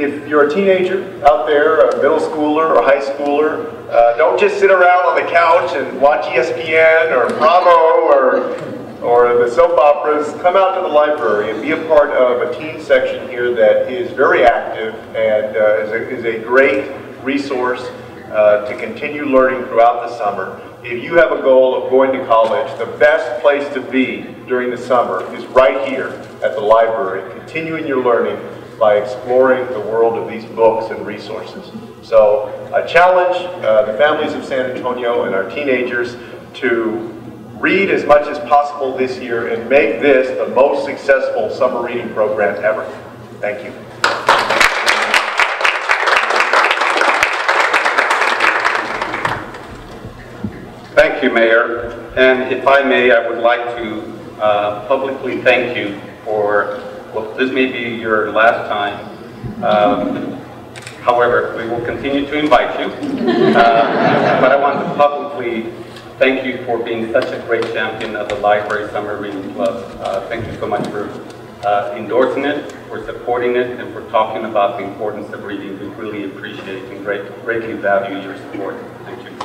if you're a teenager out there, a middle schooler or high schooler, uh, don't just sit around on the couch and watch ESPN or Bravo or, or the soap operas. Come out to the library and be a part of a teen section here that is very active and uh, is, a, is a great resource uh, to continue learning throughout the summer. If you have a goal of going to college, the best place to be during the summer is right here at the library, continuing your learning by exploring the world of these books and resources. So I challenge uh, the families of San Antonio and our teenagers to read as much as possible this year and make this the most successful summer reading program ever. Thank you. Thank you, Mayor. And if I may, I would like to uh, publicly thank you for, well, this may be your last time. Um, However, we will continue to invite you. Uh, But I want to publicly thank you for being such a great champion of the Library Summer Reading Club. Uh, Thank you so much for uh, endorsing it, for supporting it, and for talking about the importance of reading. We really appreciate and great- greatly value your support. Thank you.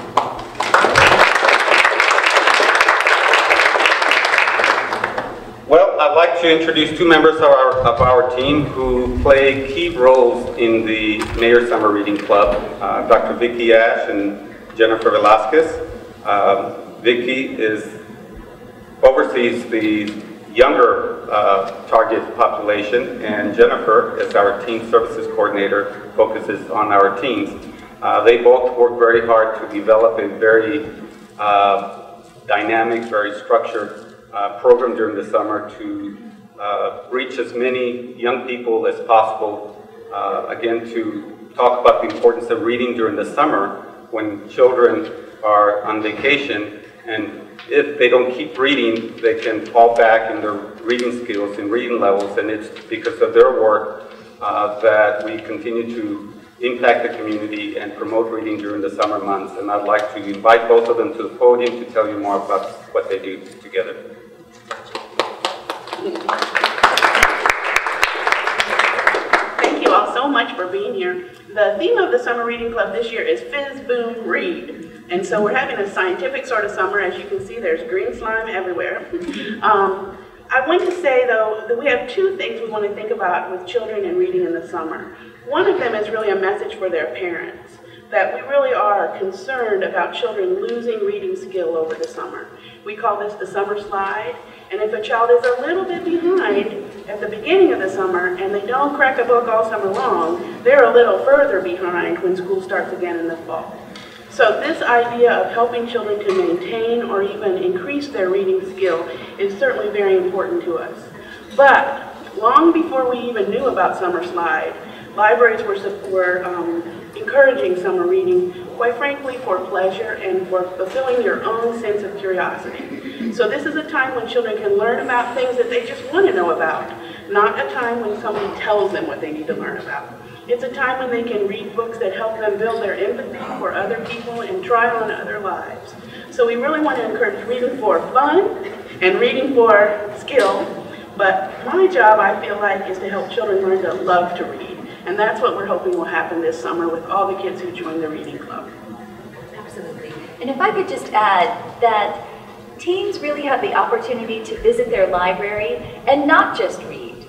Well, I'd like to introduce two members of our, of our team who play key roles in the Mayor Summer Reading Club, uh, Dr. Viki Ash and Jennifer Velasquez. Um, Viki is, oversees the younger uh, target population, and Jennifer, as our teen Services Coordinator, focuses on our teens. Uh, they both work very hard to develop a very uh, dynamic, very structured uh, program during the summer to uh, reach as many young people as possible. Uh, again, to talk about the importance of reading during the summer when children are on vacation and if they don't keep reading, they can fall back in their reading skills and reading levels, and it's because of their work uh, that we continue to impact the community and promote reading during the summer months. And I'd like to invite both of them to the podium to tell you more about what they do together. Thank you all so much for being here. The theme of the Summer Reading Club this year is Fizz Boom Read. And so we're having a scientific sort of summer. As you can see, there's green slime everywhere. Um, I want to say, though, that we have two things we want to think about with children and reading in the summer. One of them is really a message for their parents, that we really are concerned about children losing reading skill over the summer. We call this the summer slide. And if a child is a little bit behind at the beginning of the summer and they don't crack a book all summer long, they're a little further behind when school starts again in the fall. So this idea of helping children to maintain or even increase their reading skill is certainly very important to us. But long before we even knew about Summer Slide, libraries were, were um, encouraging summer reading, quite frankly, for pleasure and for fulfilling your own sense of curiosity. So this is a time when children can learn about things that they just want to know about, not a time when somebody tells them what they need to learn about. It's a time when they can read books that help them build their empathy for other people and try on other lives. So we really want to encourage reading for fun and reading for skill. But my job, I feel like, is to help children learn to love to read. And that's what we're hoping will happen this summer with all the kids who join the reading club. Absolutely. And if I could just add that teens really have the opportunity to visit their library and not just read.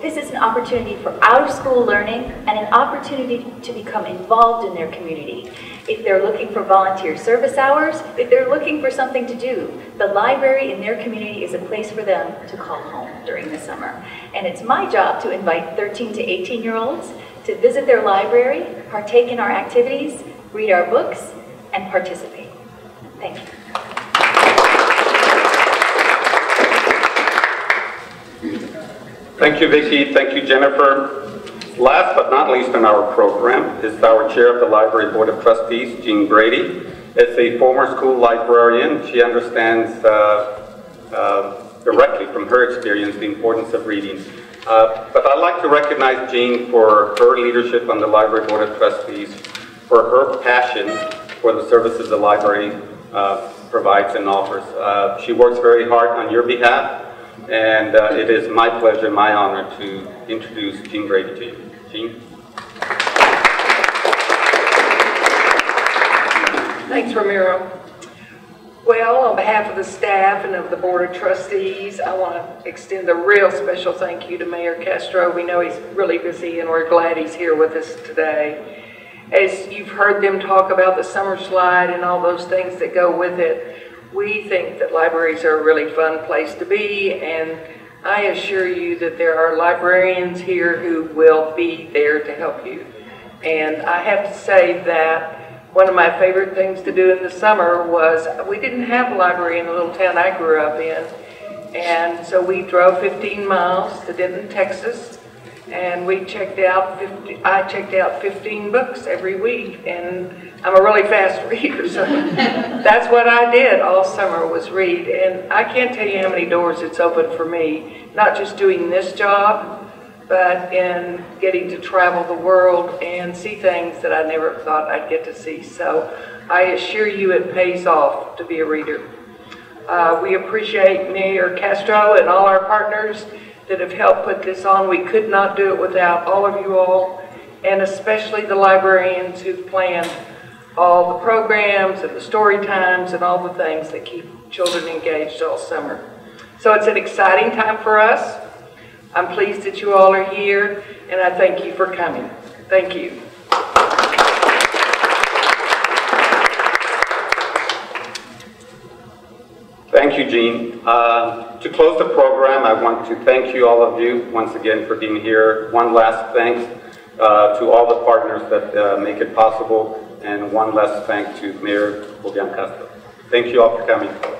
This is an opportunity for out-of-school learning and an opportunity to become involved in their community. If they're looking for volunteer service hours, if they're looking for something to do, the library in their community is a place for them to call home during the summer. And it's my job to invite 13 to 18-year-olds to visit their library, partake in our activities, read our books, and participate. Thank you. Thank you, Viki. Thank you, Jennifer. Last but not least in our program is our Chair of the Library Board of Trustees, Jean Brady. As a former school librarian, she understands uh, uh, directly from her experience the importance of reading. Uh, but I'd like to recognize Jean for her leadership on the Library Board of Trustees, for her passion for the services the library uh, provides and offers. Uh, she works very hard on your behalf, and uh, it is my pleasure, my honor to introduce Jean Brady to you team. Thanks, Ramiro. Well, on behalf of the staff and of the Board of Trustees, I want to extend a real special thank you to Mayor Castro. We know he's really busy and we're glad he's here with us today. As you've heard them talk about the summer slide and all those things that go with it, we think that libraries are a really fun place to be and I assure you that there are librarians here who will be there to help you. And I have to say that one of my favorite things to do in the summer was, we didn't have a library in the little town I grew up in. And so we drove 15 miles to Denton, Texas, and we checked out 50, I checked out 15 books every week. And I'm a really fast reader, so that's what I did all summer was read. And I can't tell you how many doors it's opened for me, not just doing this job, but in getting to travel the world and see things that I never thought I'd get to see. So I assure you it pays off to be a reader. Uh, we appreciate Mayor Castro and all our partners that have helped put this on. We could not do it without all of you all, and especially the librarians who've planned all the programs and the story times and all the things that keep children engaged all summer. So it's an exciting time for us. I'm pleased that you all are here, and I thank you for coming. Thank you. Thank you. Uh, To close the program, I want to thank you, all of you, once again for being here. One last thanks uh, to all the partners that uh, make it possible, and one last thank to Mayor Julian Castro. Thank you all for coming.